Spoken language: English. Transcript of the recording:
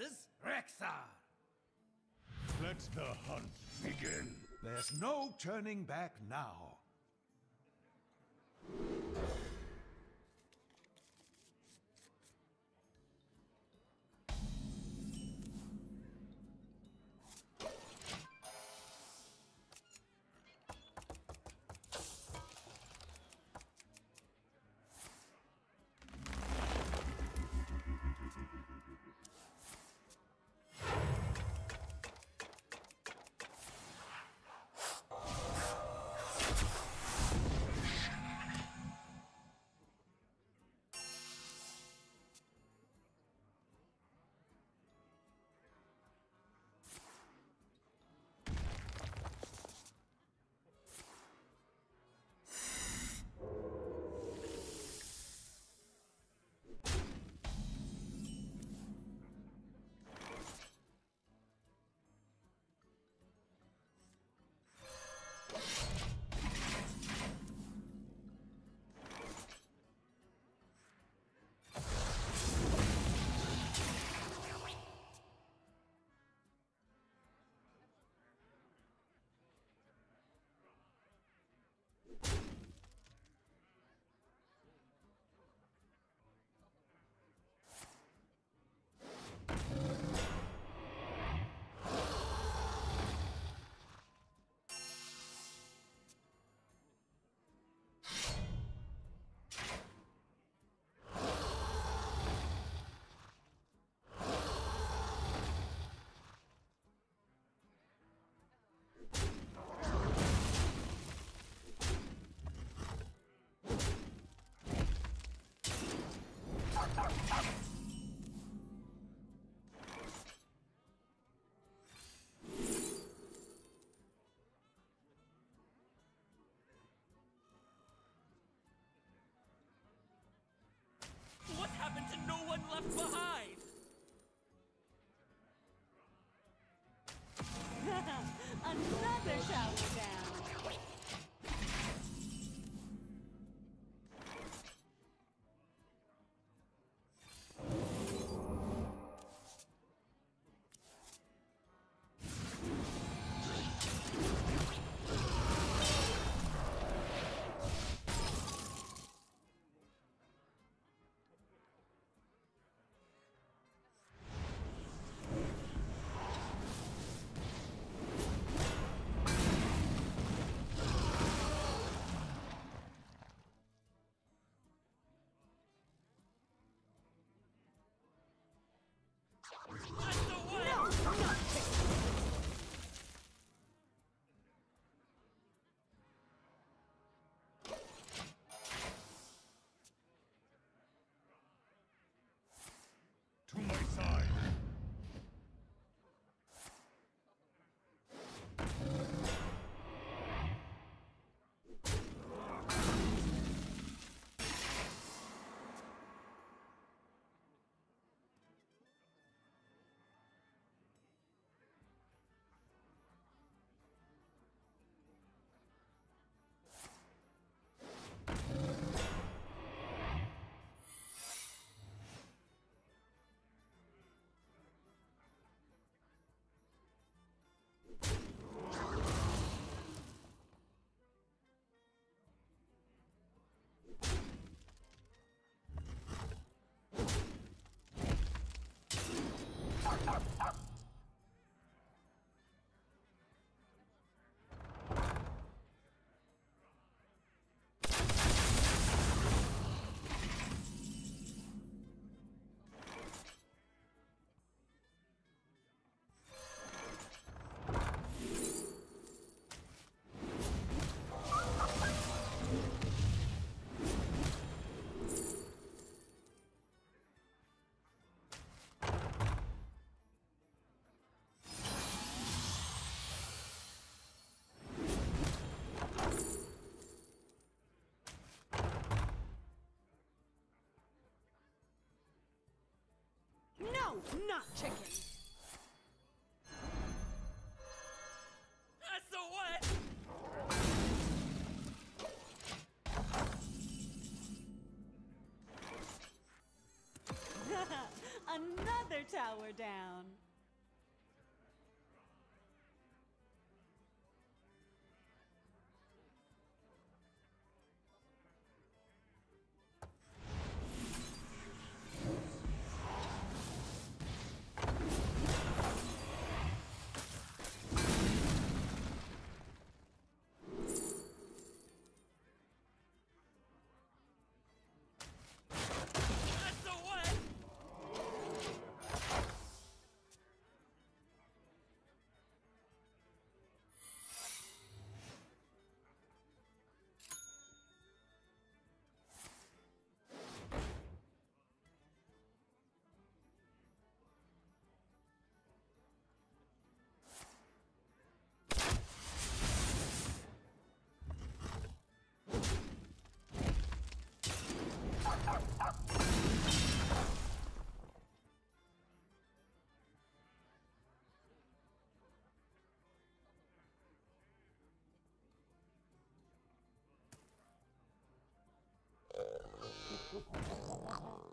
Khadgar versus Rexxar. Let the hunt begin. There's no turning back now. Another shower down. Not chicken. That's the! Another Another tower down. Yeah.